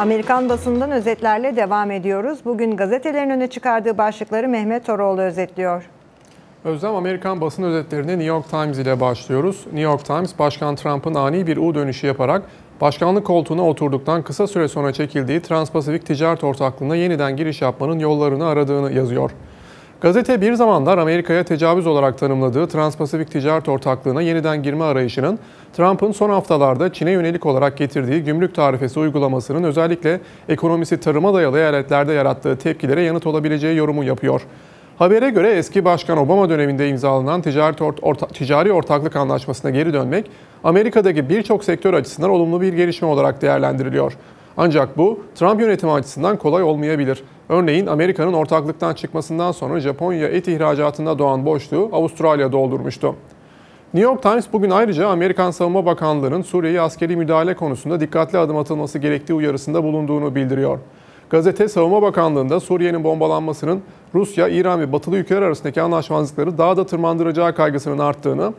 Amerikan basından özetlerle devam ediyoruz. Bugün gazetelerin öne çıkardığı başlıkları Mehmet Toroğlu özetliyor. Özlem Amerikan basın özetlerine New York Times ile başlıyoruz. New York Times, Başkan Trump'ın ani bir U dönüşü yaparak başkanlık koltuğuna oturduktan kısa süre sonra çekildiği Transpasifik Ticaret Ortaklığı'na yeniden giriş yapmanın yollarını aradığını yazıyor. Gazete bir zamanlar Amerika'ya tecavüz olarak tanımladığı Transpasifik Ticaret Ortaklığı'na yeniden girme arayışının Trump'ın son haftalarda Çin'e yönelik olarak getirdiği gümrük tarifesi uygulamasının özellikle ekonomisi tarıma dayalı eyaletlerde yarattığı tepkilere yanıt olabileceği yorumu yapıyor. Habere göre eski Başkan Obama döneminde imzalanan ticaret orta, ticari ortaklık anlaşmasına geri dönmek Amerika'daki birçok sektör açısından olumlu bir gelişme olarak değerlendiriliyor. Ancak bu Trump yönetimi açısından kolay olmayabilir. Örneğin Amerika'nın ortaklıktan çıkmasından sonra Japonya et ihracatında doğan boşluğu Avustralya doldurmuştu. New York Times bugün ayrıca Amerikan Savunma Bakanlığı'nın Suriye'ye askeri müdahale konusunda dikkatli adım atılması gerektiği uyarısında bulunduğunu bildiriyor. Gazete Savunma Bakanlığı'nda Suriye'nin bombalanmasının Rusya, İran ve batılı ülkeler arasındaki anlaşmazlıkları daha da tırmandıracağı kaygısının arttığını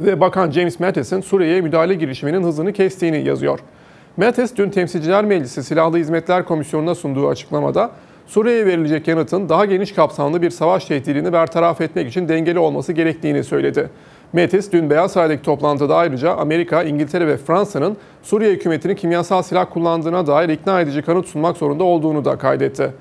ve Bakan James Mattis'in Suriye'ye müdahale girişiminin hızını kestiğini yazıyor. Mattis dün Temsilciler Meclisi Silahlı Hizmetler Komisyonu'na sunduğu açıklamada Suriye'ye verilecek yanıtın daha geniş kapsamlı bir savaş tehdidini bertaraf etmek için dengeli olması gerektiğini söyledi. Metis dün Beyaz Saray'daki toplantıda ayrıca Amerika, İngiltere ve Fransa'nın Suriye hükümetinin kimyasal silah kullandığına dair ikna edici kanıt sunmak zorunda olduğunu da kaydetti.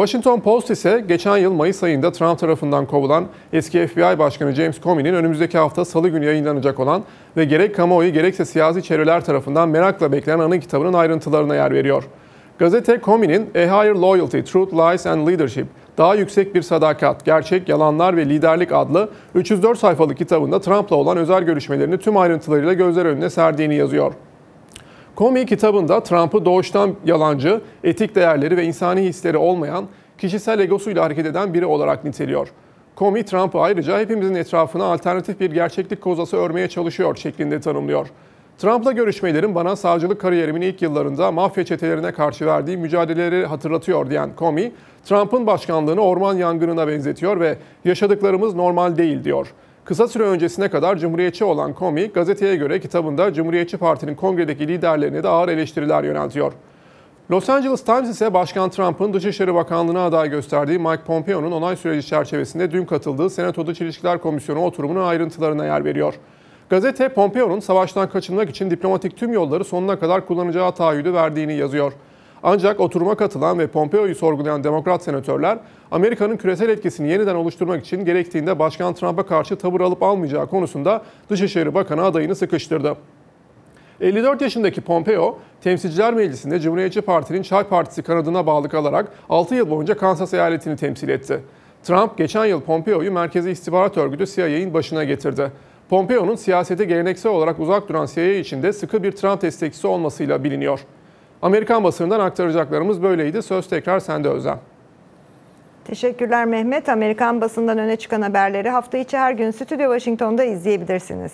Washington Post ise geçen yıl Mayıs ayında Trump tarafından kovulan eski FBI Başkanı James Comey'nin önümüzdeki hafta salı günü yayınlanacak olan ve gerek kamuoyu gerekse siyasi çevreler tarafından merakla beklenen anı kitabının ayrıntılarına yer veriyor. Gazete Comey'nin A Higher Loyalty, Truth, Lies and Leadership daha yüksek bir sadakat, gerçek, yalanlar ve liderlik adlı 304 sayfalık kitabında Trump'la olan özel görüşmelerini tüm ayrıntılarıyla gözler önüne serdiğini yazıyor. Comey kitabında Trump'ı doğuştan yalancı, etik değerleri ve insani hisleri olmayan, kişisel egosuyla hareket eden biri olarak niteliyor. Comey Trump'ı ayrıca hepimizin etrafına alternatif bir gerçeklik kozası örmeye çalışıyor şeklinde tanımlıyor. Trump'la görüşmelerim bana savcılık kariyerimin ilk yıllarında mafya çetelerine karşı verdiği mücadeleleri hatırlatıyor diyen Comey, Trump'ın başkanlığını orman yangınına benzetiyor ve yaşadıklarımız normal değil diyor. Kısa süre öncesine kadar Cumhuriyetçi olan Comey, gazeteye göre kitabında Cumhuriyetçi Parti'nin kongredeki liderlerine de ağır eleştiriler yöneltiyor. Los Angeles Times ise Başkan Trump'ın Dışişleri Bakanlığı'na aday gösterdiği Mike Pompeo'nun onay süreci çerçevesinde dün katıldığı Senato Dış İlişkiler Komisyonu oturumunun ayrıntılarına yer veriyor. Gazete Pompeo'nun savaştan kaçınmak için diplomatik tüm yolları sonuna kadar kullanacağı taahhüdü verdiğini yazıyor. Ancak oturuma katılan ve Pompeo'yu sorgulayan demokrat senatörler Amerika'nın küresel etkisini yeniden oluşturmak için gerektiğinde Başkan Trump'a karşı tavır alıp almayacağı konusunda Dışişleri Bakanı adayını sıkıştırdı. 54 yaşındaki Pompeo, Temsilciler Meclisi'nde Cumhuriyetçi Parti'nin Çay Partisi kanadına bağlı kalarak 6 yıl boyunca Kansas eyaletini temsil etti. Trump geçen yıl Pompeo'yu Merkezi İstihbarat Örgütü CIA'nin başına getirdi. Pompeo'nun siyasete geleneksel olarak uzak duran CIA içinde sıkı bir Trump destekçisi olmasıyla biliniyor. Amerikan basınından aktaracaklarımız böyleydi. Söz tekrar sende Özlem. Teşekkürler Mehmet. Amerikan basından öne çıkan haberleri hafta içi her gün Stüdyo Washington'da izleyebilirsiniz.